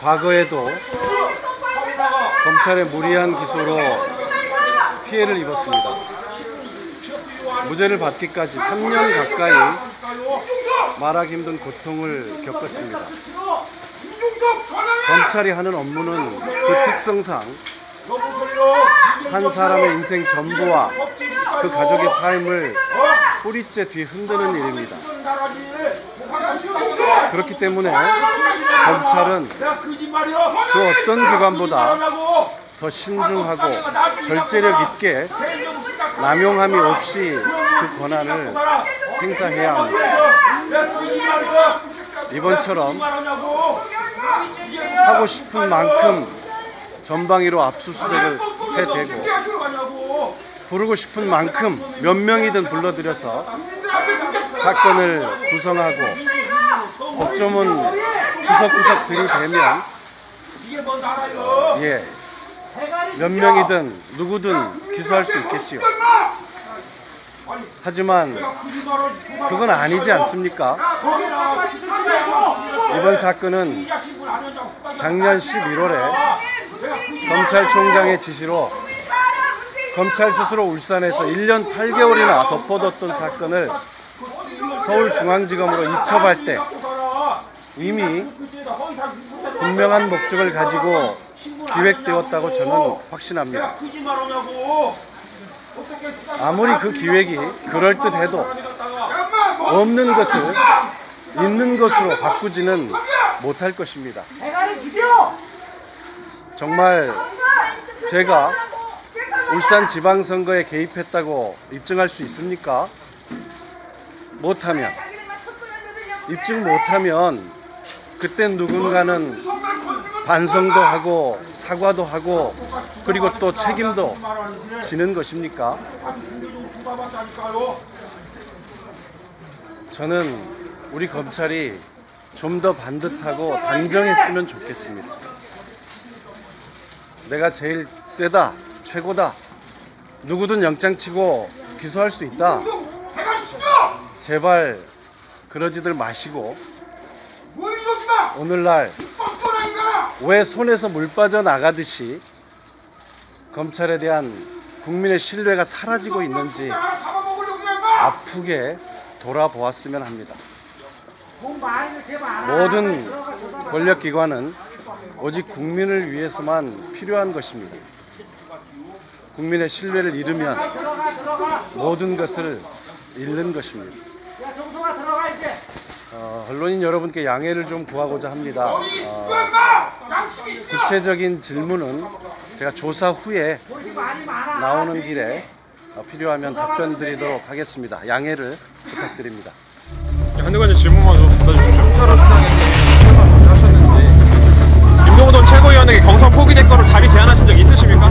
과거에도 검찰의 무리한 기소로 피해를 입었습니다. 무죄를 받기까지 3년 가까이 말하기 힘든 고통을 겪었습니다. 검찰이 하는 업무는 그 특성상 한 사람의 인생 전부와 그 가족의 삶을 뿌리째 뒤 흔드는 일입니다. 그렇기 때문에 검찰은 그 어떤 기관보다 더 신중하고 절제력 있게 남용함이 없이 그 권한을 행사해야 합니다. 이번처럼 하고 싶은 만큼 전방위로 압수수색을 해대고 부르고 싶은 만큼 몇 명이든 불러들여서 사건을 구성하고 법조문 구석구석 들이대면 예, 몇 명이든 누구든 기소할 수 있겠지요. 하지만 그건 아니지 않습니까? 이번 사건은 작년 11월에 검찰총장의 지시로 검찰 스스로 울산에서 1년 8개월이나 덮어뒀던 사건을 서울중앙지검으로 이첩할 때 이미 분명한 목적을 가지고 기획되었다고 저는 확신합니다. 아무리 그 기획이 그럴듯해도 없는 것을 있는 것으로 바꾸지는 못할 것입니다. 정말 제가 울산 지방선거에 개입했다고 입증할 수 있습니까? 못하면 입증 못하면 그땐 누군가는 반성도 하고 사과도 하고 그리고 또 책임도 지는 것입니까? 저는 우리 검찰이 좀 더 반듯하고 단정했으면 좋겠습니다. 내가 제일 세다, 최고다, 누구든 영장 치고 기소할 수 있다. 제발 그러지들 마시고 오늘날 왜 손에서 물 빠져 나가듯이 검찰에 대한 국민의 신뢰가 사라지고 있는지 아프게 돌아보았으면 합니다. 모든 권력기관은 오직 국민을 위해서만 필요한 것입니다. 국민의 신뢰를 잃으면 모든 것을 잃는 것입니다. 어, 언론인 여러분께 양해를 좀 구하고자 합니다. 어, 구체적인 질문은 제가 조사 후에 나오는 길에 어, 필요하면 답변 드리도록 하겠습니다. 양해를 부탁드립니다. 한 가지 질문만 좀 받아주십시오. 차로 수당에 설마 하셨는지 임동훈 최고위원에게 경선 포기된 거로 자리 제안하신 적 있으십니까?